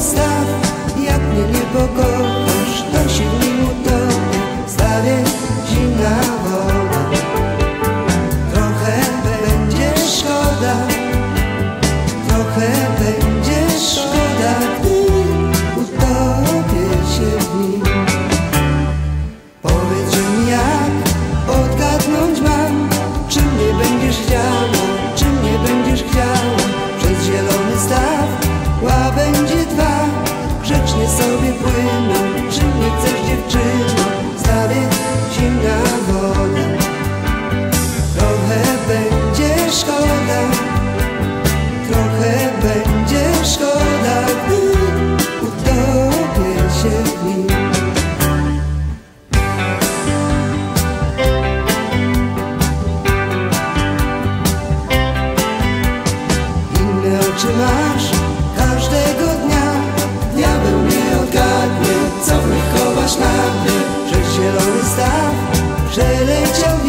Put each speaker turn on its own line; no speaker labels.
Jak mnie niepokoisz, to się w nim utopi Stawię zimna woda Trochę będzie szkoda Trochę będzie szkoda Gdy utopię się w nim. Powiedz mi jak odgadnąć mam Czy mnie będziesz chciał. le echamos